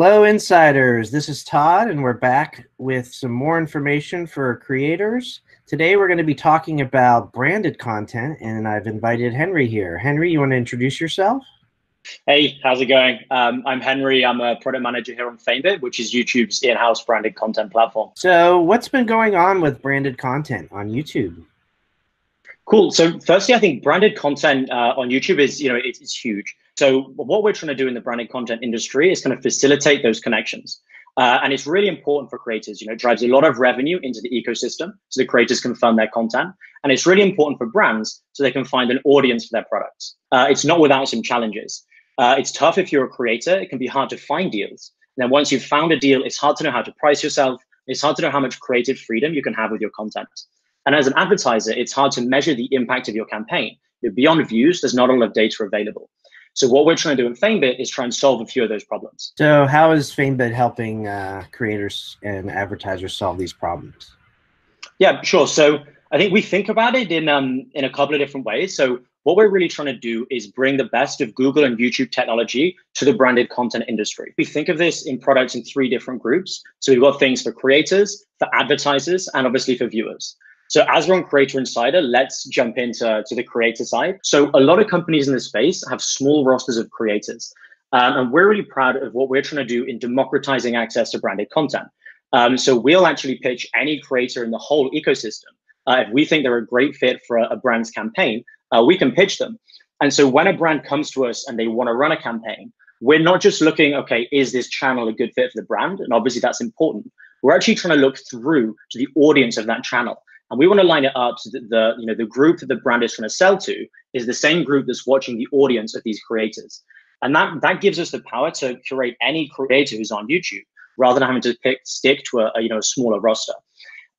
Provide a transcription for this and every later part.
Hello, insiders. This is Todd, and we're back with some more information for creators. Today, we're going to be talking about branded content, and I've invited Henry here. Henry, you want to introduce yourself? Hey, how's it going? Um, I'm Henry. I'm a product manager here on Famebit, which is YouTube's in house branded content platform. So, what's been going on with branded content on YouTube? Cool. So, firstly, I think branded content uh, on YouTube is, you know, it's, it's huge. So what we're trying to do in the branded content industry is kind of facilitate those connections. Uh, and it's really important for creators. You know, it drives a lot of revenue into the ecosystem so the creators can fund their content. And it's really important for brands so they can find an audience for their products. Uh, it's not without some challenges. Uh, it's tough if you're a creator. It can be hard to find deals. And then once you've found a deal, it's hard to know how to price yourself. It's hard to know how much creative freedom you can have with your content. And as an advertiser, it's hard to measure the impact of your campaign. Beyond views, there's not a lot of data available. So what we're trying to do in Famebit is try and solve a few of those problems. So how is Famebit helping uh, creators and advertisers solve these problems? Yeah, sure. So I think we think about it in um, in a couple of different ways. So what we're really trying to do is bring the best of Google and YouTube technology to the branded content industry. We think of this in products in three different groups. So we've got things for creators, for advertisers, and obviously for viewers. So as we're on Creator Insider, let's jump into to the creator side. So a lot of companies in this space have small rosters of creators. Um, and we're really proud of what we're trying to do in democratizing access to branded content. Um, so we'll actually pitch any creator in the whole ecosystem. Uh, if we think they're a great fit for a, a brand's campaign, uh, we can pitch them. And so when a brand comes to us and they want to run a campaign, we're not just looking, okay, is this channel a good fit for the brand? And obviously that's important. We're actually trying to look through to the audience of that channel. And we want to line it up so that the, you know, the group that the brand is trying to sell to is the same group that's watching the audience of these creators. And that, that gives us the power to curate any creator who's on YouTube rather than having to pick, stick to a, a you know, a smaller roster.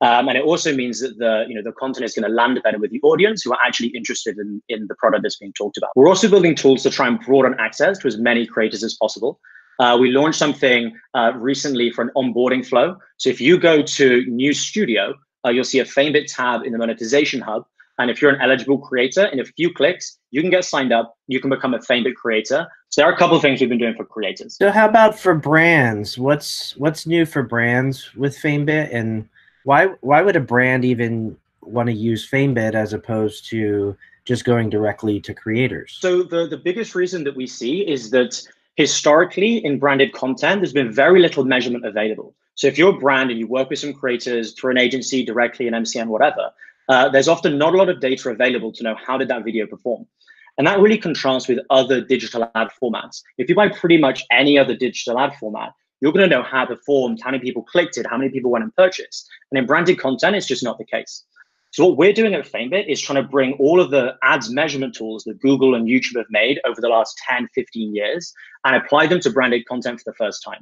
Um, and it also means that the, you know, the content is going to land better with the audience who are actually interested in, in the product that's being talked about. We're also building tools to try and broaden access to as many creators as possible. Uh, we launched something uh, recently for an onboarding flow. So if you go to New Studio, uh, you'll see a Famebit tab in the monetization hub. And if you're an eligible creator, in a few clicks, you can get signed up. You can become a Famebit creator. So there are a couple of things we've been doing for creators. So how about for brands? What's what's new for brands with Famebit, and why why would a brand even want to use Famebit as opposed to just going directly to creators? So the the biggest reason that we see is that historically in branded content, there's been very little measurement available. So if you're a brand and you work with some creators through an agency directly, an MCN, whatever, uh, there's often not a lot of data available to know how did that video perform. And that really contrasts with other digital ad formats. If you buy pretty much any other digital ad format, you're going to know how it performed, how many people clicked it, how many people went and purchased. And in branded content, it's just not the case. So what we're doing at Famebit is trying to bring all of the ads measurement tools that Google and YouTube have made over the last 10, 15 years and apply them to branded content for the first time.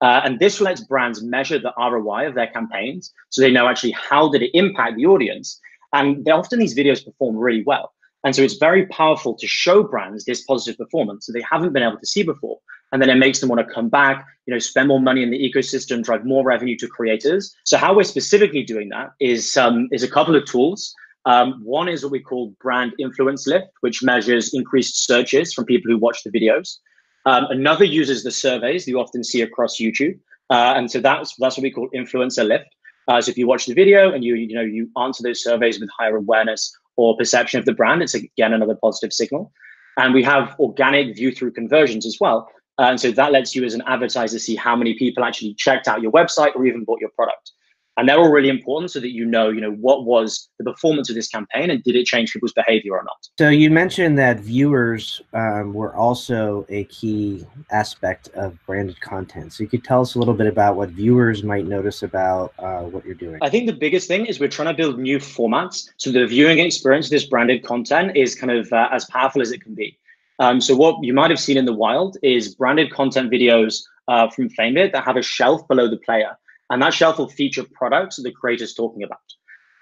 Uh, and this lets brands measure the ROI of their campaigns so they know actually how did it impact the audience. And they, often these videos perform really well. And so it's very powerful to show brands this positive performance that they haven't been able to see before. And then it makes them want to come back, you know, spend more money in the ecosystem, drive more revenue to creators. So how we're specifically doing that is um, is a couple of tools. Um, one is what we call brand influence lift, which measures increased searches from people who watch the videos. Um, another uses the surveys that you often see across YouTube. Uh, and so that's, that's what we call influencer lift. Uh, so if you watch the video and you, you know, you answer those surveys with higher awareness or perception of the brand, it's again another positive signal. And we have organic view through conversions as well. Uh, and so that lets you as an advertiser see how many people actually checked out your website or even bought your product and they're all really important so that you know you know what was the performance of this campaign and did it change people's behavior or not. So you mentioned that viewers um, were also a key aspect of branded content. So you could tell us a little bit about what viewers might notice about uh, what you're doing. I think the biggest thing is we're trying to build new formats so the viewing experience of this branded content is kind of uh, as powerful as it can be. Um, so what you might have seen in the wild is branded content videos uh, from Famebit that have a shelf below the player. And that shelf will feature products that the creator's talking about.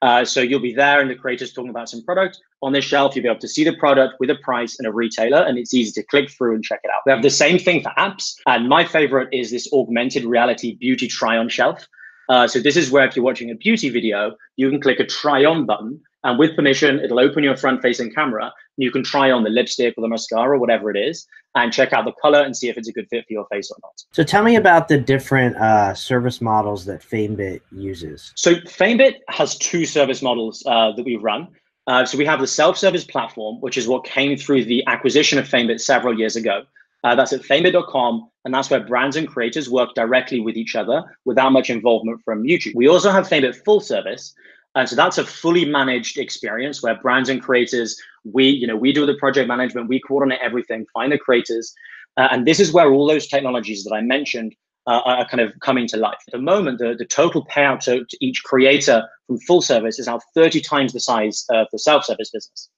Uh, so you'll be there and the creator's talking about some product. On this shelf, you'll be able to see the product with a price and a retailer, and it's easy to click through and check it out. We have the same thing for apps. And my favorite is this augmented reality beauty try on shelf. Uh, so this is where if you're watching a beauty video, you can click a try on button and with permission, it'll open your front facing camera You can try on the lipstick or the mascara, whatever it is, and check out the color and see if it's a good fit for your face or not. So tell me about the different uh, service models that FameBit uses. So FameBit has two service models uh, that we run. Uh, so we have the self-service platform, which is what came through the acquisition of FameBit several years ago. Uh, that's at famebit.com, and that's where brands and creators work directly with each other without much involvement from YouTube. We also have FameBit Full Service, and so that's a fully managed experience where brands and creators, we, you know, we do the project management, we coordinate everything, find the creators. Uh, and this is where all those technologies that I mentioned uh, are kind of coming to life. At the moment, the, the total payout to, to each creator from full service is now 30 times the size of the self-service business.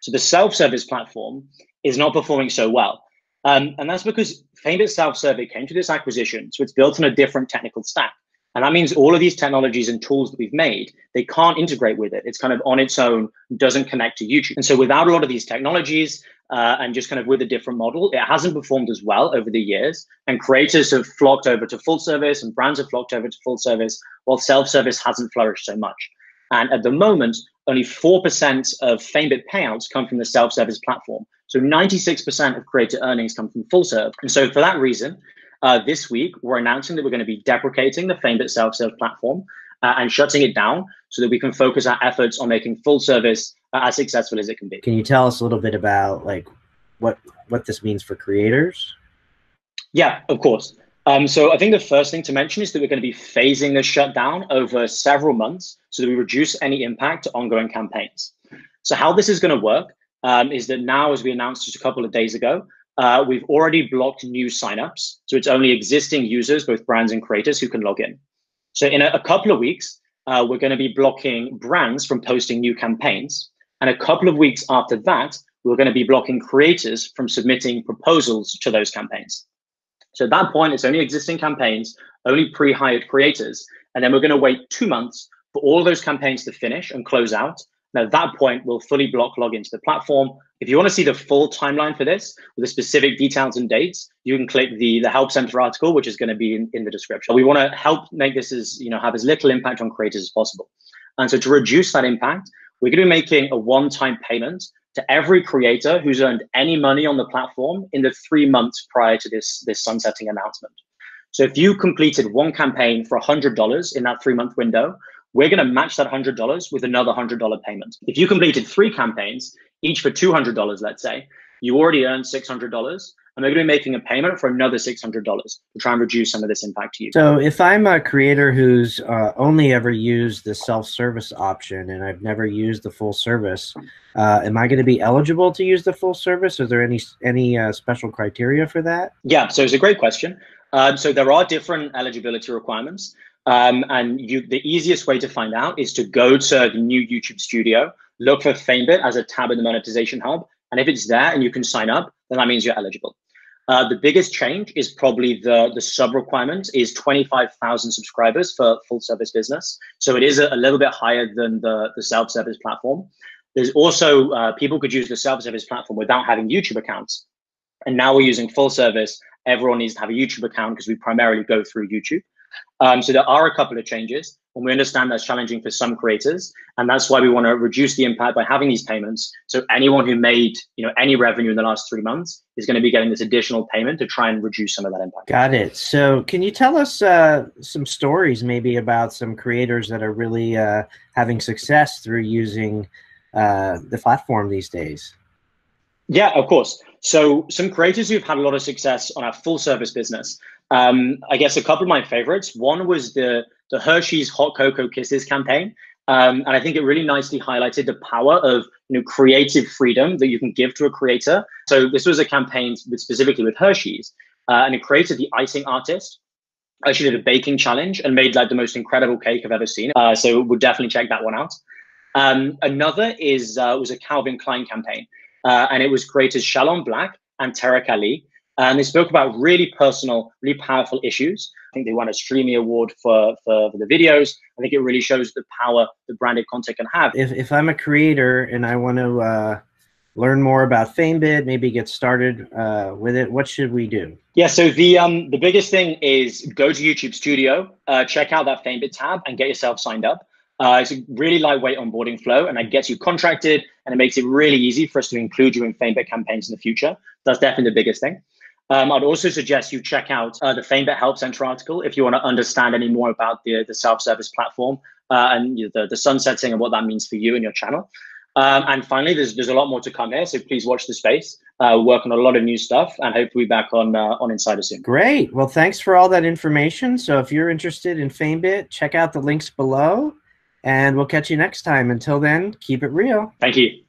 So the self-service platform is not performing so well. Um, and that's because FameBit Self-Service came to this acquisition, so it's built on a different technical stack. And that means all of these technologies and tools that we've made, they can't integrate with it. It's kind of on its own, doesn't connect to YouTube. And so without a lot of these technologies uh, and just kind of with a different model, it hasn't performed as well over the years. And creators have flocked over to full service and brands have flocked over to full service, while self-service hasn't flourished so much. And at the moment, only 4% of FameBit payouts come from the self-service platform. So 96% of creator earnings come from full serve. And so for that reason, uh, this week, we're announcing that we're going to be deprecating the FameBit self-serve platform uh, and shutting it down so that we can focus our efforts on making full service uh, as successful as it can be. Can you tell us a little bit about like what what this means for creators? Yeah, of course. Um, so I think the first thing to mention is that we're going to be phasing the shutdown over several months so that we reduce any impact to ongoing campaigns. So how this is going to work um, is that now, as we announced just a couple of days ago, uh, we've already blocked new signups. So it's only existing users, both brands and creators, who can log in. So in a, a couple of weeks, uh, we're going to be blocking brands from posting new campaigns. And a couple of weeks after that, we're going to be blocking creators from submitting proposals to those campaigns. So at that point, it's only existing campaigns, only pre-hired creators. And then we're going to wait two months for all those campaigns to finish and close out. At that point, we'll fully block log into the platform if you want to see the full timeline for this with the specific details and dates, you can click the, the Help Center article, which is going to be in, in the description. We want to help make this as, you know, have as little impact on creators as possible. And so to reduce that impact, we're going to be making a one-time payment to every creator who's earned any money on the platform in the three months prior to this, this sunsetting announcement. So if you completed one campaign for $100 in that three-month window, we're going to match that $100 with another $100 payment. If you completed three campaigns, each for $200, let's say, you already earned $600 and they're going to be making a payment for another $600 to try and reduce some of this impact to you. So if I'm a creator who's uh, only ever used the self-service option and I've never used the full service, uh, am I going to be eligible to use the full service? Is there any any uh, special criteria for that? Yeah, so it's a great question. Um, so there are different eligibility requirements. Um, and you, the easiest way to find out is to go to the new YouTube studio look for FameBit as a tab in the monetization hub. And if it's there and you can sign up, then that means you're eligible. Uh, the biggest change is probably the, the sub requirement is 25,000 subscribers for full service business. So it is a, a little bit higher than the, the self-service platform. There's also, uh, people could use the self-service platform without having YouTube accounts. And now we're using full service. Everyone needs to have a YouTube account because we primarily go through YouTube. Um, so there are a couple of changes, and we understand that's challenging for some creators, and that's why we want to reduce the impact by having these payments. So anyone who made you know any revenue in the last three months is going to be getting this additional payment to try and reduce some of that impact. Got it. So can you tell us uh, some stories maybe about some creators that are really uh, having success through using uh, the platform these days? Yeah, of course. So some creators who've had a lot of success on our full service business. Um, I guess a couple of my favorites. One was the the Hershey's Hot Cocoa Kisses campaign. Um, and I think it really nicely highlighted the power of you know creative freedom that you can give to a creator. So this was a campaign with, specifically with Hershey's, uh, and it created the icing artist. Actually did a baking challenge and made like the most incredible cake I've ever seen. Uh, so we'll definitely check that one out. Um, another is uh, was a Calvin Klein campaign, uh, and it was creators Shalom Blac and Tarek Ali, and they spoke about really personal, really powerful issues. I think they won a Streamy Award for, for, for, the videos. I think it really shows the power that branded content can have. If, if I'm a creator and I want to uh, learn more about FameBit, maybe get started uh, with it, what should we do? Yeah, so the um, the biggest thing is go to YouTube Studio, uh, check out that FameBit tab, and get yourself signed up. Uh, it's a really lightweight onboarding flow, and that gets you contracted, and it makes it really easy for us to include you in FameBit campaigns in the future. That's definitely the biggest thing. Um, I'd also suggest you check out uh, the FameBit Help Center article if you want to understand any more about the, the self-service platform uh, and you know, the, the sunsetting and what that means for you and your channel. Um, and finally, there's there's a lot more to come here, so please watch the space. Uh, work on a lot of new stuff, and hopefully back on uh, on Insider soon. Great. Well, thanks for all that information. So if you're interested in FameBit, check out the links below, and we'll catch you next time. Until then, keep it real. Thank you.